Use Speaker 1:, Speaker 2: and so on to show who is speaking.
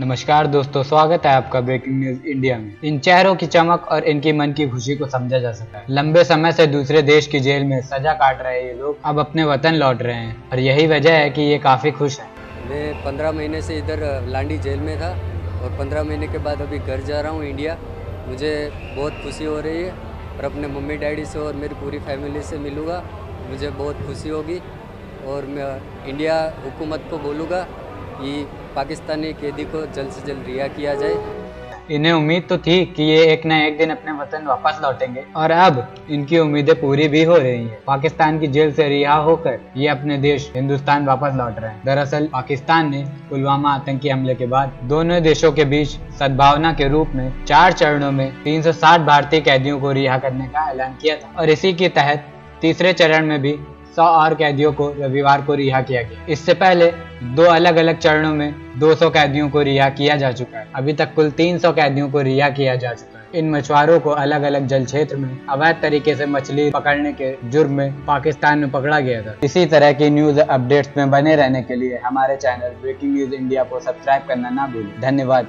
Speaker 1: नमस्कार दोस्तों, स्वागत है आपका ब्रेकिंग न्यूज़ इंडिया में। इन चेहरों की चमक और इनकी मन की खुशी को समझा जा सकता है। लंबे समय से दूसरे देश की जेल में सजा काट रहे ये लोग अब अपने वतन लौट रहे हैं और यही वजह है कि ये काफ़ी खुश हैं।
Speaker 2: मैं पंद्रह महीने से इधर लांडी जेल में था और पंद्रह महीने के बाद अभी घर जा रहा हूँ इंडिया मुझे बहुत खुशी हो रही है और अपने मम्मी, डैडी से और मेरी पूरी फैमिली से मिलूँगा। मुझे बहुत खुशी होगी और मैं इंडिया हुकूमत को बोलूँगा कि पाकिस्तानी कैदी को जल्द से जल्द रिहा किया जाए
Speaker 1: इन्हें उम्मीद तो थी कि ये एक न एक दिन अपने वतन वापस लौटेंगे, और अब इनकी उम्मीदें पूरी भी हो रही हैं। पाकिस्तान की जेल से रिहा होकर ये अपने देश हिंदुस्तान वापस लौट रहे हैं दरअसल, पाकिस्तान ने पुलवामा आतंकी हमले के बाद दोनों देशों के बीच सद्भावना के रूप में चार चरणों में 360 भारतीय कैदियों को रिहा करने का ऐलान किया था, और इसी के तहत तीसरे चरण में भी सौ और कैदियों को रविवार को रिहा किया गया। इससे पहले दो अलग अलग चरणों में 200 कैदियों को रिहा किया जा चुका है। अभी तक कुल 300 कैदियों को रिहा किया जा चुका है। इन मछुआरों को अलग अलग जल क्षेत्र में अवैध तरीके से मछली पकड़ने के जुर्म में पाकिस्तान में पकड़ा गया था। इसी तरह की न्यूज़ अपडेट्स में बने रहने के लिए हमारे चैनल ब्रेकिंग न्यूज़ इंडिया को सब्सक्राइब करना ना भूलें। धन्यवाद।